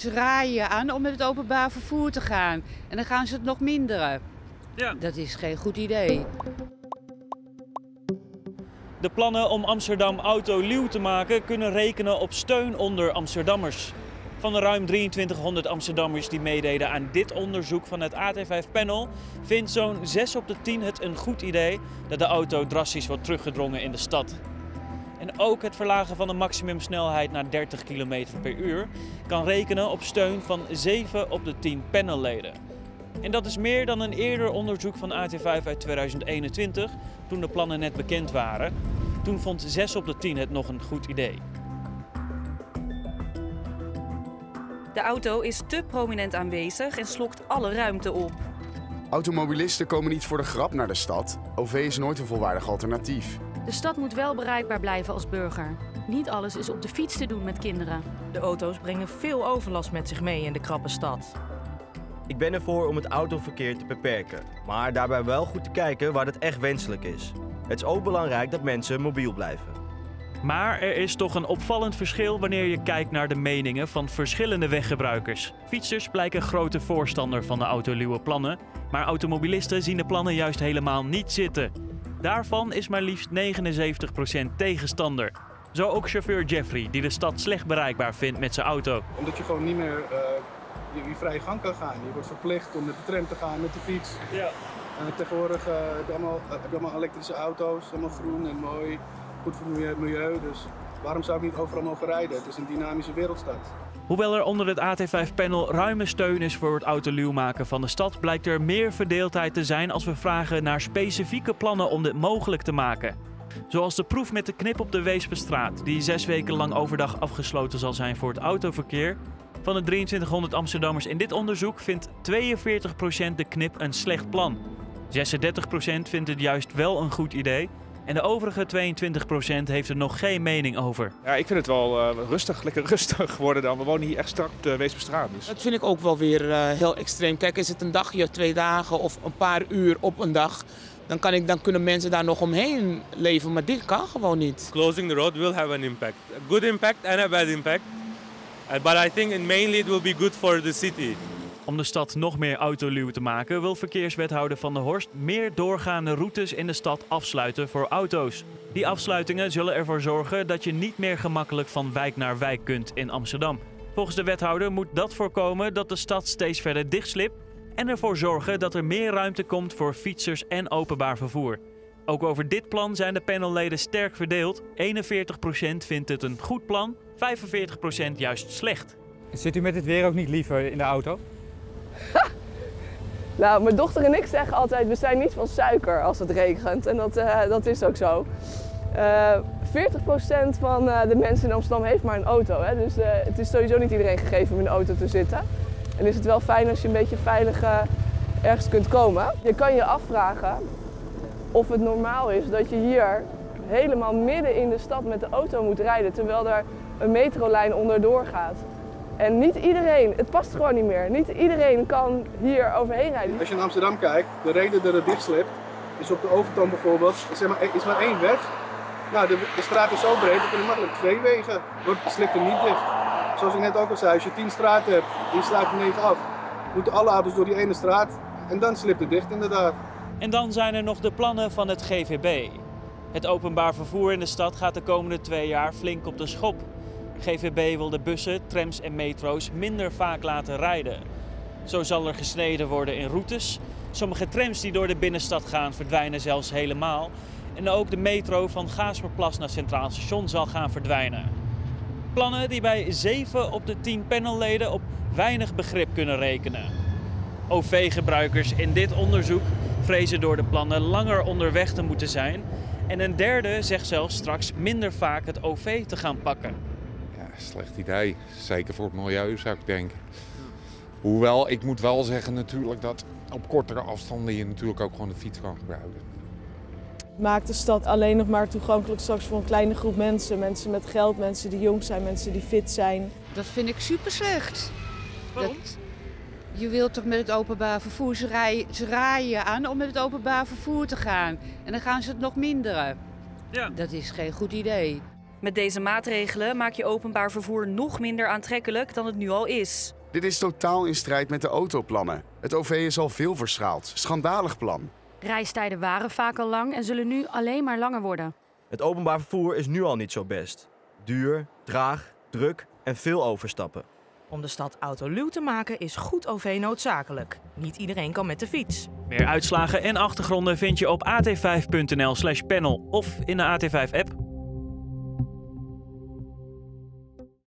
Ze raaien aan om met het openbaar vervoer te gaan. En dan gaan ze het nog minderen. Ja. Dat is geen goed idee. De plannen om Amsterdam autoluw te maken kunnen rekenen op steun onder Amsterdammers. Van de ruim 2300 Amsterdammers die meededen aan dit onderzoek van het AT5-panel, vindt zo'n 6 op de 10 het een goed idee dat de auto drastisch wordt teruggedrongen in de stad. En ook het verlagen van de maximumsnelheid naar 30 km per uur kan rekenen op steun van 7 op de 10 panelleden. En dat is meer dan een eerder onderzoek van AT5 uit 2021, toen de plannen net bekend waren. Toen vond 6 op de 10 het nog een goed idee. De auto is te prominent aanwezig en slokt alle ruimte op. Automobilisten komen niet voor de grap naar de stad. OV is nooit een volwaardig alternatief. De stad moet wel bereikbaar blijven als burger. Niet alles is op de fiets te doen met kinderen. De auto's brengen veel overlast met zich mee in de krappe stad. Ik ben ervoor om het autoverkeer te beperken, maar daarbij wel goed te kijken waar het echt wenselijk is. Het is ook belangrijk dat mensen mobiel blijven. Maar er is toch een opvallend verschil wanneer je kijkt naar de meningen van verschillende weggebruikers. Fietsers blijken grote voorstander van de autoluwe plannen, maar automobilisten zien de plannen juist helemaal niet zitten. Daarvan is maar liefst 79% tegenstander. Zo ook chauffeur Jeffrey, die de stad slecht bereikbaar vindt met zijn auto. Omdat je gewoon niet meer uh, je, je vrije gang kan gaan. Je wordt verplicht om met de tram te gaan, met de fiets. Ja. En tegenwoordig uh, heb, je allemaal, heb je allemaal elektrische auto's, helemaal groen en mooi. Goed voor het milieu, dus waarom zou ik niet overal mogen rijden? Het is een dynamische wereldstad. Hoewel er onder het AT5-panel ruime steun is voor het autoluw maken van de stad, blijkt er meer verdeeldheid te zijn als we vragen naar specifieke plannen om dit mogelijk te maken. Zoals de proef met de knip op de Weesperstraat, die zes weken lang overdag afgesloten zal zijn voor het autoverkeer. Van de 2300 Amsterdammers in dit onderzoek vindt 42% de knip een slecht plan. 36% vindt het juist wel een goed idee. En de overige 22% heeft er nog geen mening over. Ja, ik vind het wel uh, rustig, lekker rustig geworden dan. We wonen hier echt strak op de Weesperstraat. Dus. Dat vind ik ook wel weer uh, heel extreem. Kijk, is het een dagje, twee dagen of een paar uur op een dag... Dan, kan ik, dan kunnen mensen daar nog omheen leven, maar dit kan gewoon niet. Closing the road will have an impact. A good impact and a bad impact. Uh, but I think mainly it will be good for the city. Om de stad nog meer autoluw te maken, wil verkeerswethouder Van der Horst meer doorgaande routes in de stad afsluiten voor auto's. Die afsluitingen zullen ervoor zorgen dat je niet meer gemakkelijk van wijk naar wijk kunt in Amsterdam. Volgens de wethouder moet dat voorkomen dat de stad steeds verder dichtslipt en ervoor zorgen dat er meer ruimte komt voor fietsers en openbaar vervoer. Ook over dit plan zijn de panelleden sterk verdeeld. 41% vindt het een goed plan, 45% juist slecht. Zit u met dit weer ook niet liever in de auto? nou, mijn dochter en ik zeggen altijd, we zijn niet van suiker als het regent. En dat, uh, dat is ook zo. Uh, 40% van uh, de mensen in Amsterdam heeft maar een auto. Hè? Dus het is sowieso niet iedereen gegeven om in een auto te zitten. En is het wel fijn als je een beetje veilig ergens kunt komen. Je kan je afvragen of het normaal is dat je hier helemaal midden in de stad met de auto moet rijden. Terwijl er een metrolijn onderdoor gaat. En niet iedereen, het past gewoon niet meer. Niet iedereen kan hier overheen rijden. Als je in Amsterdam kijkt, de reden dat het dichtslipt, is op de Overtoom bijvoorbeeld, is, maar, is maar één weg. Nou, de, de straat is zo breed, er kunnen makkelijk twee wegen. Wordt slipt er niet dicht. Zoals ik net ook al zei, als je tien straten hebt, je sluit er negen af, moeten alle auto's door die ene straat en dan slipt het dicht inderdaad. En dan zijn er nog de plannen van het GVB. Het openbaar vervoer in de stad gaat de komende twee jaar flink op de schop. GVB wil de bussen, trams en metro's minder vaak laten rijden. Zo zal er gesneden worden in routes. Sommige trams die door de binnenstad gaan verdwijnen zelfs helemaal. En ook de metro van Gaasperplas naar Centraal Station zal gaan verdwijnen. Plannen die bij 7 op de 10 panelleden op weinig begrip kunnen rekenen. OV-gebruikers in dit onderzoek vrezen door de plannen langer onderweg te moeten zijn. En een derde zegt zelfs straks minder vaak het OV te gaan pakken slecht idee. Zeker voor het milieu zou ik denken. Hoewel, ik moet wel zeggen natuurlijk dat op kortere afstanden je natuurlijk ook gewoon de fiets kan gebruiken. Maakt de stad alleen nog maar toegankelijk straks voor een kleine groep mensen. Mensen met geld, mensen die jong zijn, mensen die fit zijn. Dat vind ik super slecht. Waarom? Dat, je wilt toch met het openbaar vervoer, ze, rij, ze raaien aan om met het openbaar vervoer te gaan. En dan gaan ze het nog minderen. Ja. Dat is geen goed idee. Met deze maatregelen maak je openbaar vervoer nog minder aantrekkelijk dan het nu al is. Dit is totaal in strijd met de autoplannen. Het OV is al veel verschaald. Schandalig plan. Reistijden waren vaak al lang en zullen nu alleen maar langer worden. Het openbaar vervoer is nu al niet zo best. Duur, traag, druk en veel overstappen. Om de stad autoluw te maken is goed OV noodzakelijk. Niet iedereen kan met de fiets. Meer uitslagen en achtergronden vind je op at5.nl/panel of in de AT5-app.